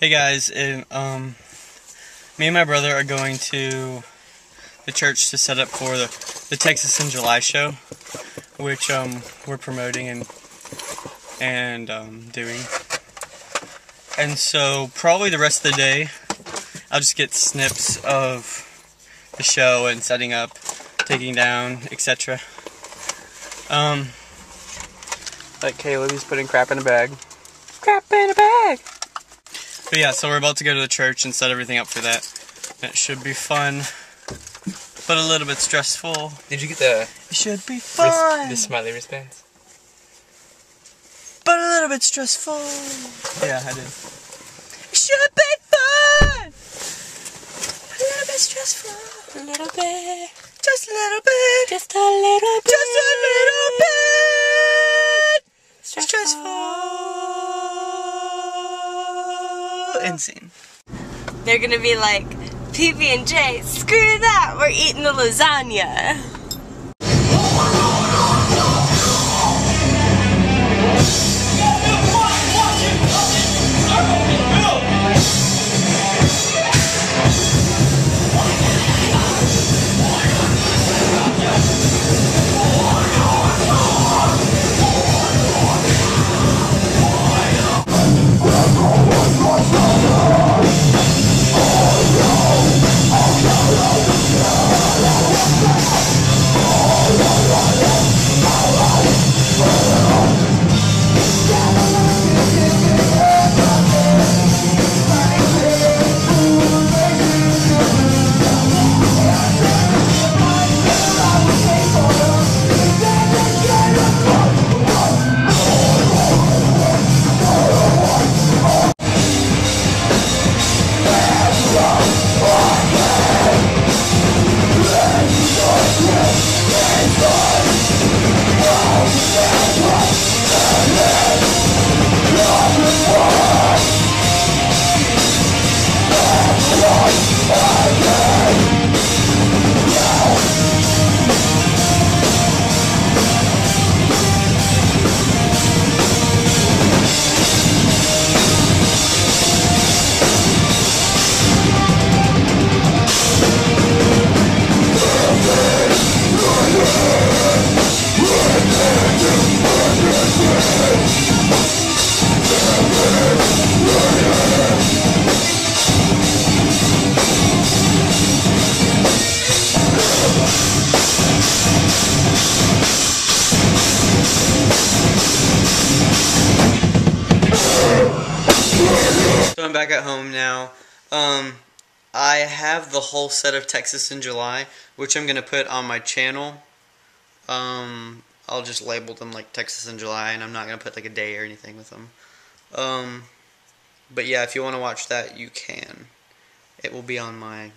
Hey guys, um, me and my brother are going to the church to set up for the, the Texas in July show, which um, we're promoting and and um, doing. And so probably the rest of the day, I'll just get snips of the show and setting up, taking down, etc. Um, like Caleb, he's putting crap in a bag. Crap in a bag. But yeah, so we're about to go to the church and set everything up for that. It should be fun, but a little bit stressful. Did you get the It should be fun, the smiley wristbands? but a little bit stressful. Yeah, I did. It should be fun, a little bit stressful, A little bit, just a little scene. They're gonna be like, PB and J, screw that, we're eating the lasagna. So I'm back at home now. Um, I have the whole set of Texas in July, which I'm gonna put on my channel. Um, I'll just label them like Texas in July, and I'm not gonna put like a day or anything with them. Um, but yeah, if you want to watch that, you can. It will be on my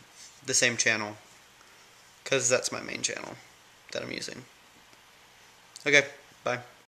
the same channel, cause that's my main channel that I'm using. Okay, bye.